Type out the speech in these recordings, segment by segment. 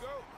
we go.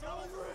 It's over!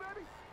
baby.